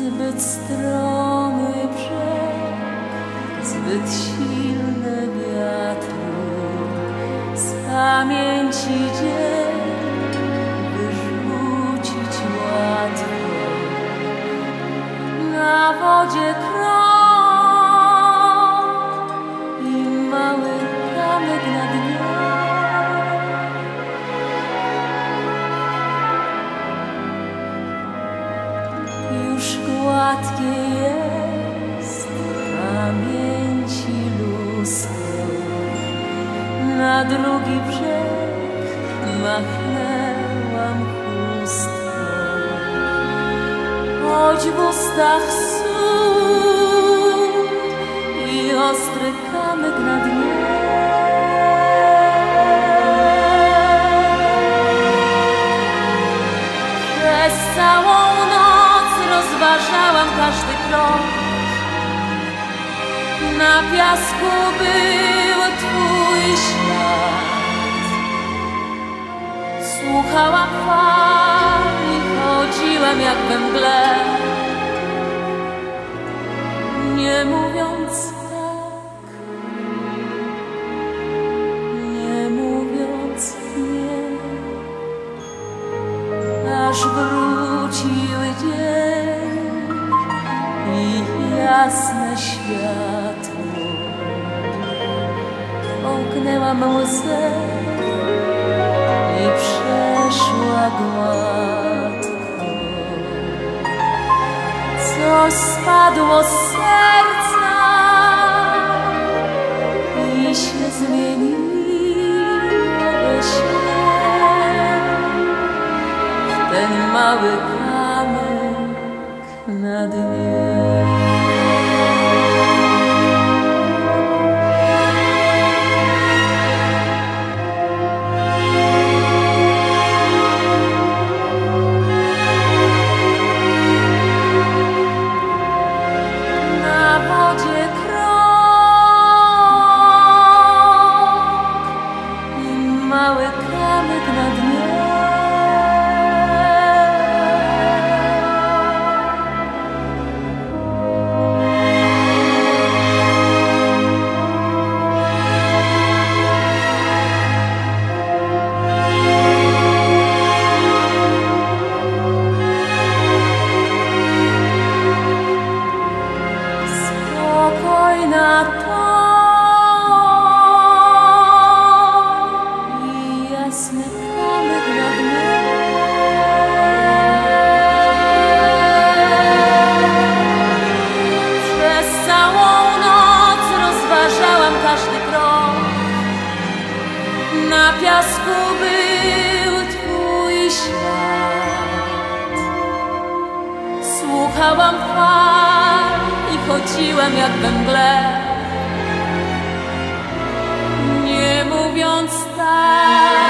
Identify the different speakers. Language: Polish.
Speaker 1: Zbyt stromy brzeg, zbyt silne wiatry, z pamięci dzień łatwo. Na wodzie już gładkie jest pamięci lustro. Na drugi brzeg machnęłam chustro, choć w ustach i ostry kamyk na dnie. Całą rozważałam każdy krok. Na piasku był twój ślad. Słuchałam fal i chodziłam jak we mgle. Nie mówiąc tak, aż wróciły jasne światło. Połknęłam łzę i przeszła gładko. Coś spadło z serca i się zmieniło we śnie ten mały Na piasku był twój ślad. Słuchałam fal i chodziłam jak we mgle. Nie mówiąc tak,